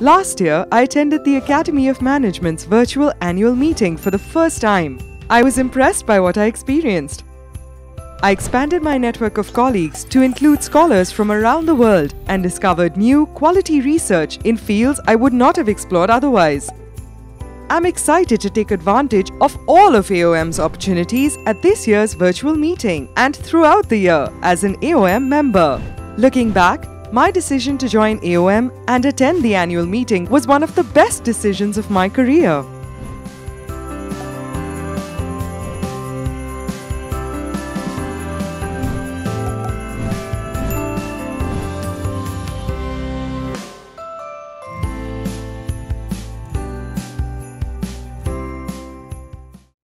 Last year, I attended the Academy of Management's virtual annual meeting for the first time. I was impressed by what I experienced. I expanded my network of colleagues to include scholars from around the world and discovered new quality research in fields I would not have explored otherwise. I'm excited to take advantage of all of AOM's opportunities at this year's virtual meeting and throughout the year as an AOM member. Looking back, my decision to join AOM and attend the annual meeting was one of the best decisions of my career.